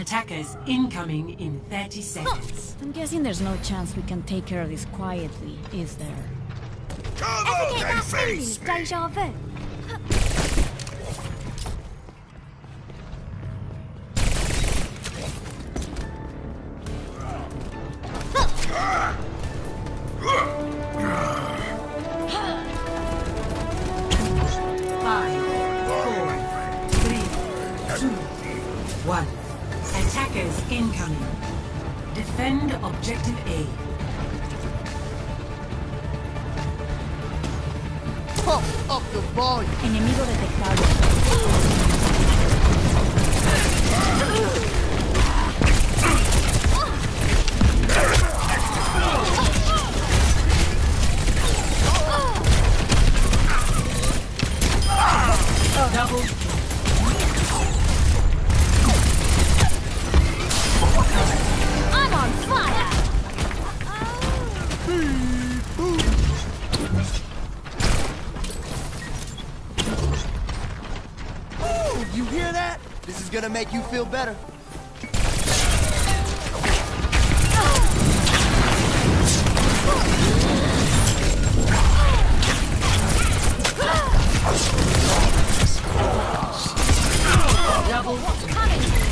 Attackers incoming in 30 seconds. I'm guessing there's no chance we can take care of this quietly, is there? Ever get that feeling of deja vu? You hear that? This is gonna make you feel better. double Step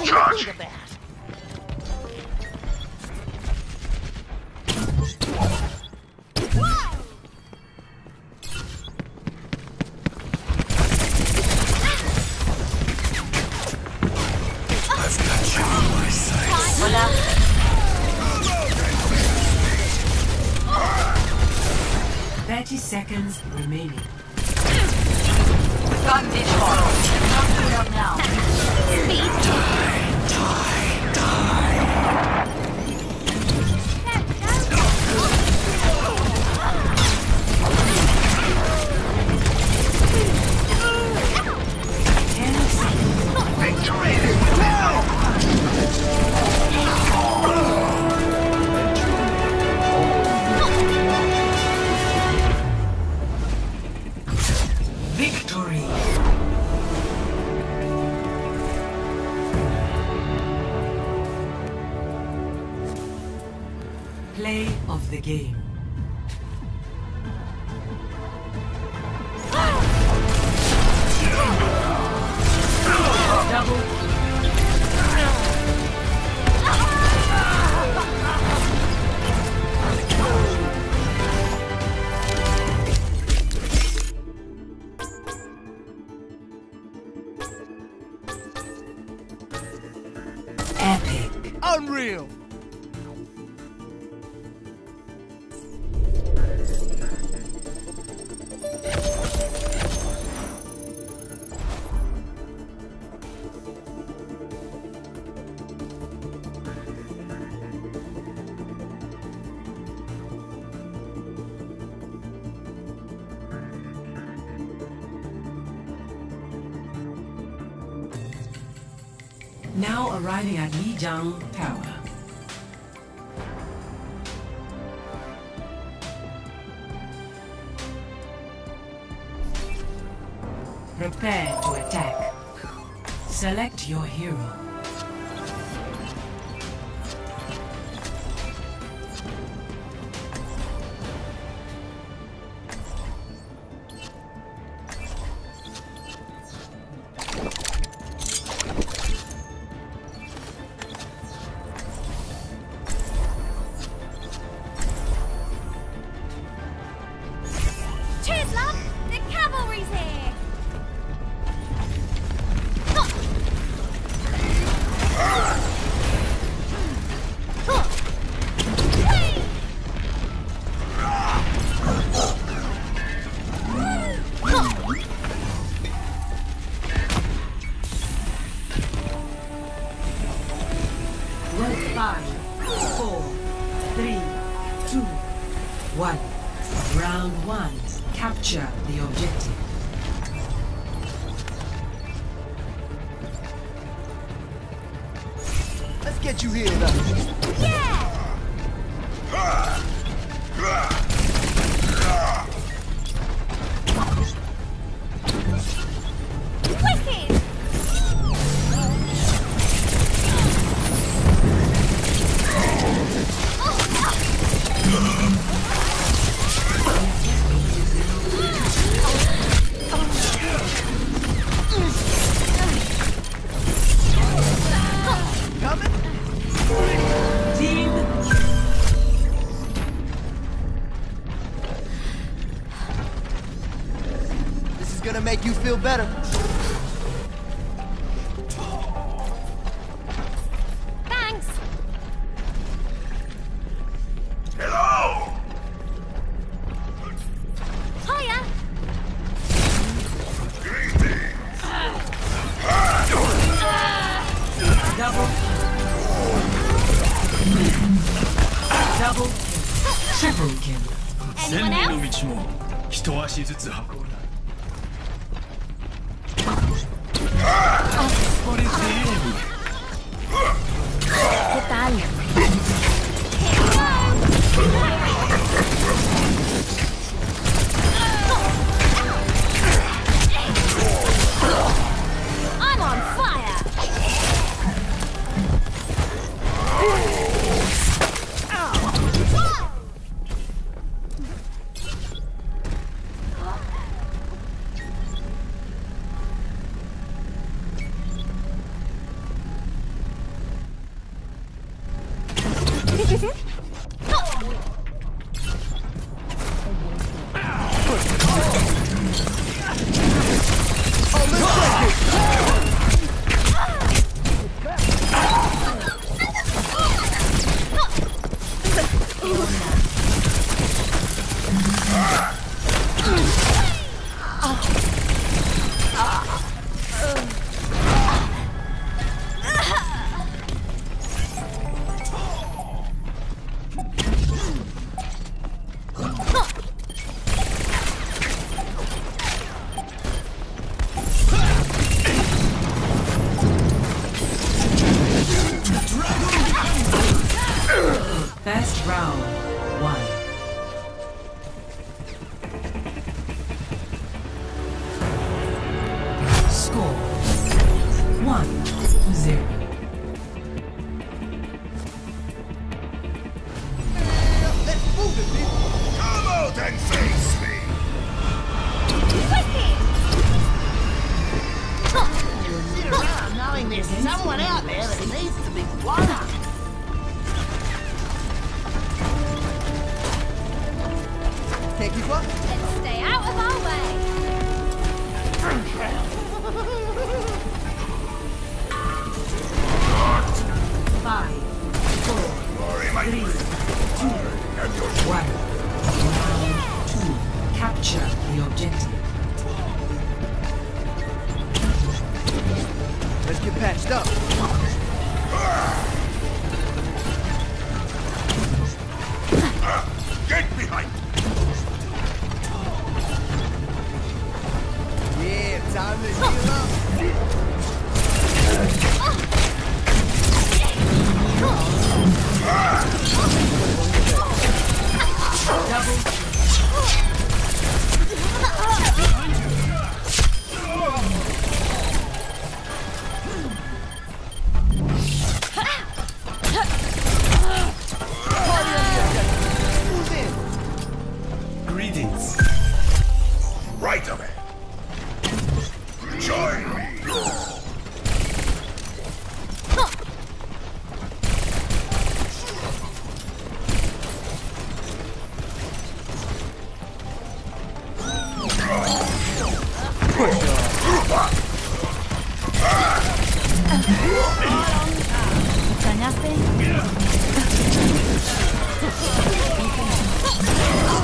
ultimate is. I've got you in my sights. 30 seconds remaining. Gun discharge. Up now. Speed. Ten the game. Double epic. Unreal. Now arriving at Lijiang Tower. Prepare to attack. Select your hero. Get you healed up. Yeah! This is gonna make you feel better. Thanks! Hello! Hiya! double. Double. Triple kill. anyone 千里 else? の道も一足ずつ運ぶ Que tal?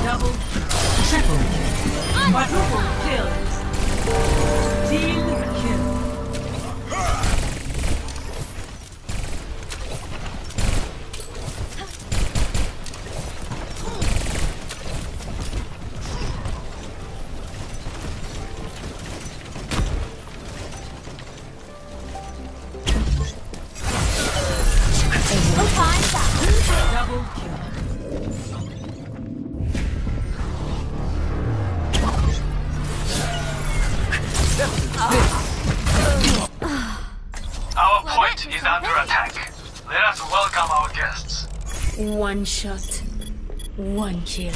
Double, triple, quadruple kills. Team kill. One shot, one kill.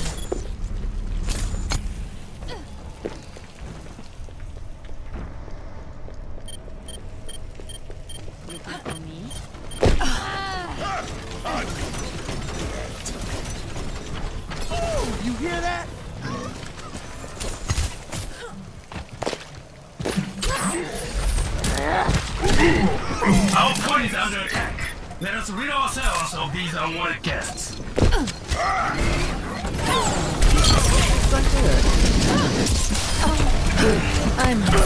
time.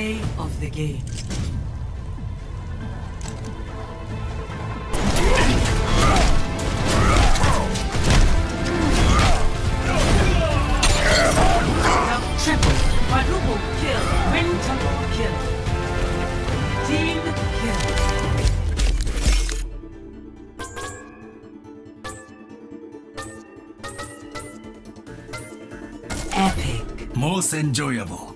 Play of the game. Triple, kill. Team kill. Epic. Most enjoyable.